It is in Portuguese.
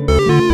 Música